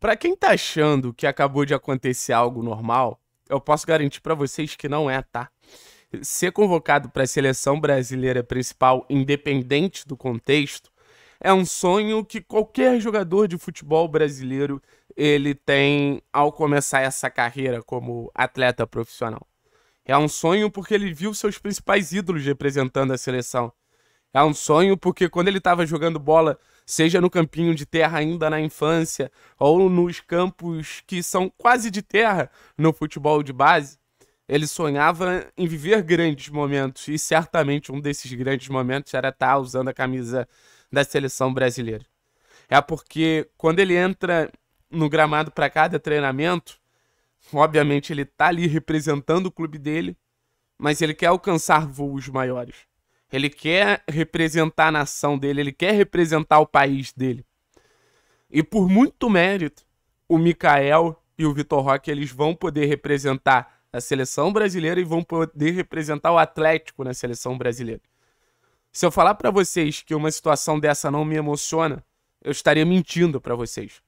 Para quem tá achando que acabou de acontecer algo normal, eu posso garantir para vocês que não é, tá? Ser convocado para a seleção brasileira principal, independente do contexto, é um sonho que qualquer jogador de futebol brasileiro ele tem ao começar essa carreira como atleta profissional. É um sonho porque ele viu seus principais ídolos representando a seleção. É um sonho porque quando ele estava jogando bola, seja no campinho de terra ainda na infância, ou nos campos que são quase de terra no futebol de base, ele sonhava em viver grandes momentos. E certamente um desses grandes momentos era estar usando a camisa da seleção brasileira. É porque quando ele entra no gramado para cada treinamento, obviamente ele está ali representando o clube dele, mas ele quer alcançar voos maiores. Ele quer representar a nação dele, ele quer representar o país dele. E por muito mérito, o Mikael e o Vitor Roque eles vão poder representar a seleção brasileira e vão poder representar o Atlético na seleção brasileira. Se eu falar para vocês que uma situação dessa não me emociona, eu estaria mentindo para vocês.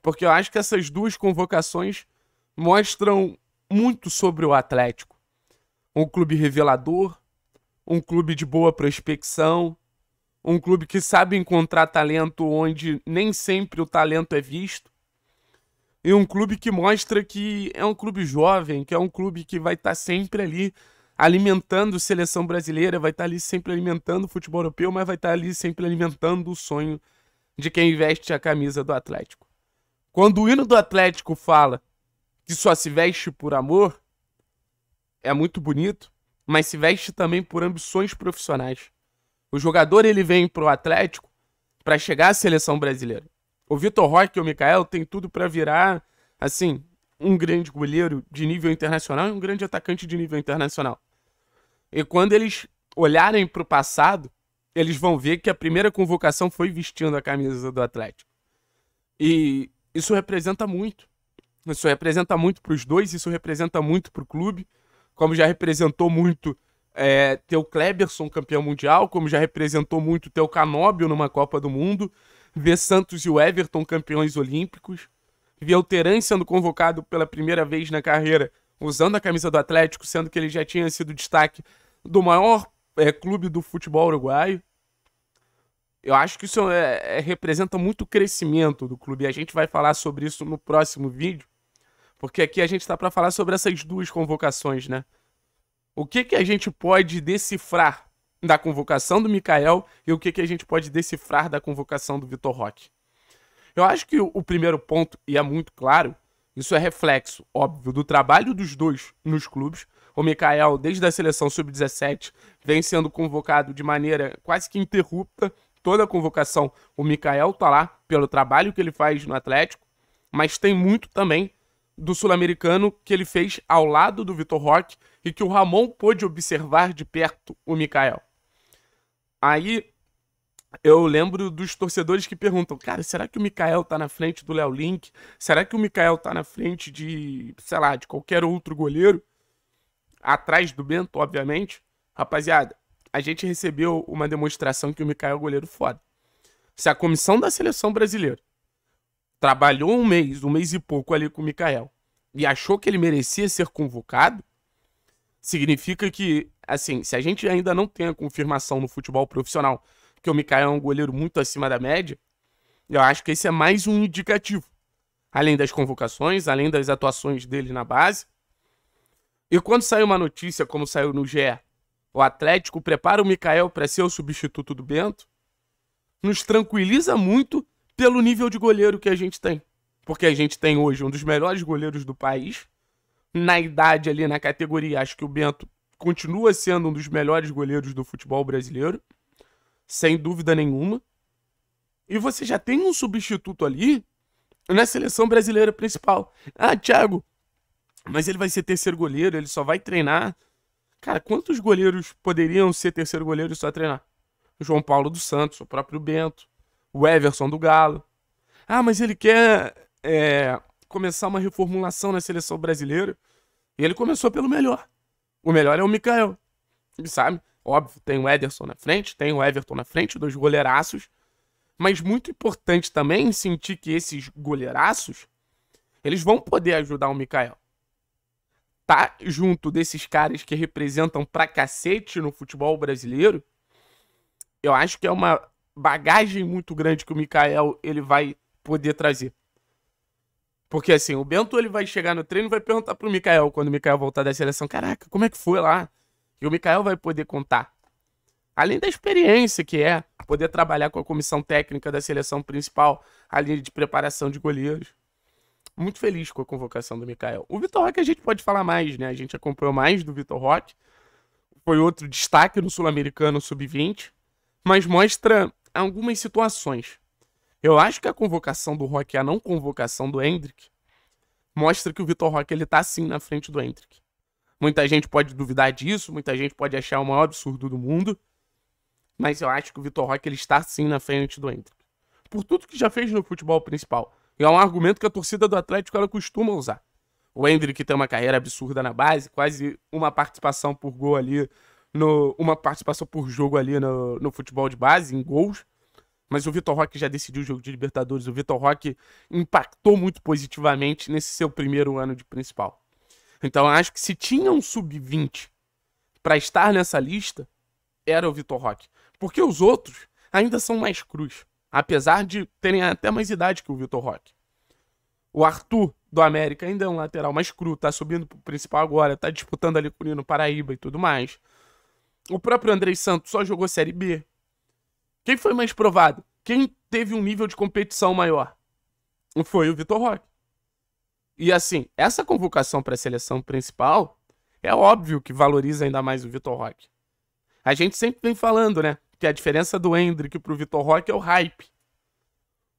Porque eu acho que essas duas convocações mostram muito sobre o Atlético. Um clube revelador, um clube de boa prospecção, um clube que sabe encontrar talento onde nem sempre o talento é visto. E um clube que mostra que é um clube jovem, que é um clube que vai estar tá sempre ali alimentando seleção brasileira, vai estar tá ali sempre alimentando o futebol europeu, mas vai estar tá ali sempre alimentando o sonho de quem veste a camisa do Atlético. Quando o hino do Atlético fala que só se veste por amor, é muito bonito, mas se veste também por ambições profissionais. O jogador ele vem pro Atlético para chegar à seleção brasileira. O Vitor Roque e o Mikael tem tudo para virar, assim, um grande goleiro de nível internacional e um grande atacante de nível internacional. E quando eles olharem para o passado, eles vão ver que a primeira convocação foi vestindo a camisa do Atlético. E isso representa muito. Isso representa muito para os dois, isso representa muito para o clube como já representou muito é, ter o Kleberson campeão mundial, como já representou muito ter o Canóbio numa Copa do Mundo, ver Santos e o Everton campeões olímpicos, ver o Teran sendo convocado pela primeira vez na carreira usando a camisa do Atlético, sendo que ele já tinha sido destaque do maior é, clube do futebol uruguaio. Eu acho que isso é, é, representa muito o crescimento do clube. E a gente vai falar sobre isso no próximo vídeo. Porque aqui a gente está para falar sobre essas duas convocações, né? O que, que a gente pode decifrar da convocação do Mikael e o que, que a gente pode decifrar da convocação do Vitor Roque? Eu acho que o primeiro ponto, e é muito claro, isso é reflexo, óbvio, do trabalho dos dois nos clubes. O Mikael, desde a seleção sub-17, vem sendo convocado de maneira quase que interrupta. Toda a convocação, o Mikael tá lá pelo trabalho que ele faz no Atlético, mas tem muito também do sul-americano que ele fez ao lado do Vitor Roque e que o Ramon pôde observar de perto o Mikael. Aí eu lembro dos torcedores que perguntam: cara, será que o Mikael tá na frente do Léo Link? Será que o Mikael tá na frente de, sei lá, de qualquer outro goleiro? Atrás do Bento, obviamente. Rapaziada, a gente recebeu uma demonstração que o Mikael é goleiro foda. Se a comissão da seleção brasileira trabalhou um mês, um mês e pouco ali com o Mikael e achou que ele merecia ser convocado, significa que, assim, se a gente ainda não tem a confirmação no futebol profissional que o Mikael é um goleiro muito acima da média, eu acho que esse é mais um indicativo. Além das convocações, além das atuações dele na base. E quando saiu uma notícia, como saiu no GE, o Atlético prepara o Mikael para ser o substituto do Bento, nos tranquiliza muito pelo nível de goleiro que a gente tem. Porque a gente tem hoje um dos melhores goleiros do país. Na idade ali, na categoria, acho que o Bento continua sendo um dos melhores goleiros do futebol brasileiro. Sem dúvida nenhuma. E você já tem um substituto ali na seleção brasileira principal. Ah, Thiago, mas ele vai ser terceiro goleiro, ele só vai treinar. Cara, quantos goleiros poderiam ser terceiro goleiro e só treinar? João Paulo dos Santos, o próprio Bento o Everson do Galo. Ah, mas ele quer é, começar uma reformulação na seleção brasileira. E ele começou pelo melhor. O melhor é o Mikael. Sabe? Óbvio, tem o Ederson na frente, tem o Everton na frente, dois goleiraços. Mas muito importante também sentir que esses goleiraços, eles vão poder ajudar o Mikael. Tá junto desses caras que representam pra cacete no futebol brasileiro, eu acho que é uma bagagem muito grande que o Mikael ele vai poder trazer. Porque assim, o Bento ele vai chegar no treino e vai perguntar pro Mikael quando o Mikael voltar da seleção, caraca, como é que foi lá? E o Mikael vai poder contar. Além da experiência que é poder trabalhar com a comissão técnica da seleção principal, a linha de preparação de goleiros. Muito feliz com a convocação do Mikael. O Vitor Roque a gente pode falar mais, né? A gente acompanhou mais do Vitor Roque. Foi outro destaque no Sul-Americano Sub-20, mas mostra algumas situações. Eu acho que a convocação do e a não convocação do Hendrick mostra que o Vitor Roque ele tá sim na frente do Hendrick. Muita gente pode duvidar disso, muita gente pode achar o maior absurdo do mundo, mas eu acho que o Vitor Roque ele está sim na frente do Hendrick. Por tudo que já fez no futebol principal. E é um argumento que a torcida do Atlético ela costuma usar. O Hendrick tem uma carreira absurda na base, quase uma participação por gol ali, no, uma participação por jogo ali no, no futebol de base, em gols. Mas o Vitor Roque já decidiu o jogo de Libertadores. O Vitor Roque impactou muito positivamente nesse seu primeiro ano de principal. Então acho que se tinha um sub-20 para estar nessa lista, era o Vitor Roque. Porque os outros ainda são mais cruz, apesar de terem até mais idade que o Vitor Roque. O Arthur do América ainda é um lateral mais cru, tá subindo pro principal agora, tá disputando ali com o Nino Paraíba e tudo mais. O próprio Andrei Santos só jogou Série B. Quem foi mais provado? Quem teve um nível de competição maior? Foi o Vitor Roque. E assim, essa convocação para a seleção principal é óbvio que valoriza ainda mais o Vitor Roque. A gente sempre vem falando, né? que a diferença do Hendrick pro Vitor Roque é o hype.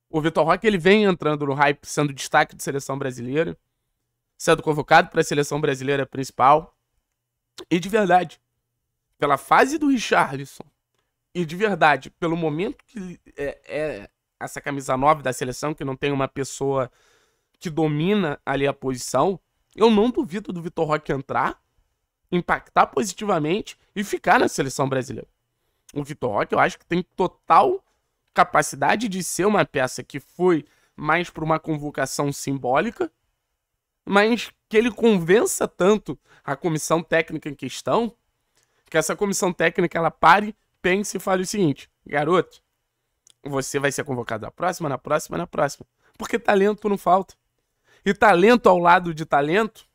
O Vitor Roque ele vem entrando no hype, sendo destaque de seleção brasileira, sendo convocado para a seleção brasileira principal. E de verdade, pela fase do Richarlison, e de verdade, pelo momento que é, é essa camisa 9 da seleção, que não tem uma pessoa que domina ali a posição, eu não duvido do Vitor Roque entrar, impactar positivamente e ficar na seleção brasileira. O Vitor Roque, eu acho que tem total capacidade de ser uma peça que foi mais para uma convocação simbólica, mas que ele convença tanto a comissão técnica em questão, que essa comissão técnica ela pare, pense e fale o seguinte: garoto, você vai ser convocado na próxima, na próxima, na próxima. Porque talento não falta. E talento ao lado de talento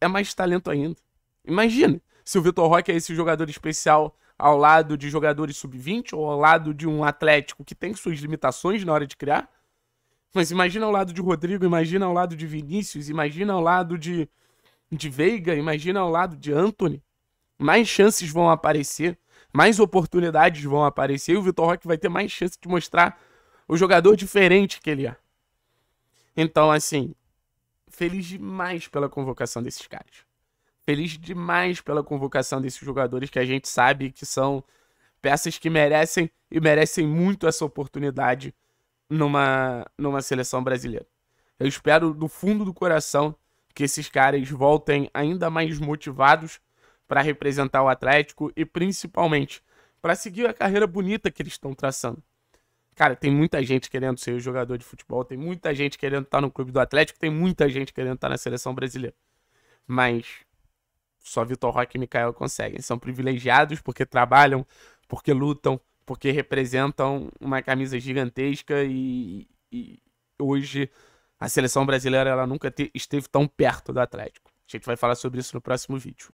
é mais talento ainda. Imagina se o Vitor Roque é esse jogador especial ao lado de jogadores sub-20 ou ao lado de um Atlético que tem suas limitações na hora de criar. Mas imagina ao lado de Rodrigo, imagina ao lado de Vinícius, imagina ao lado de, de Veiga, imagina ao lado de Anthony. Mais chances vão aparecer, mais oportunidades vão aparecer e o Vitor Roque vai ter mais chance de mostrar o jogador diferente que ele é. Então, assim, feliz demais pela convocação desses caras feliz demais pela convocação desses jogadores que a gente sabe que são peças que merecem e merecem muito essa oportunidade numa, numa seleção brasileira. Eu espero do fundo do coração que esses caras voltem ainda mais motivados para representar o Atlético e principalmente para seguir a carreira bonita que eles estão traçando. Cara, tem muita gente querendo ser jogador de futebol, tem muita gente querendo estar no clube do Atlético, tem muita gente querendo estar na seleção brasileira. Mas só Vitor Roque e Mikael conseguem. São privilegiados porque trabalham, porque lutam, porque representam uma camisa gigantesca e, e hoje a seleção brasileira ela nunca te, esteve tão perto do Atlético. A gente vai falar sobre isso no próximo vídeo.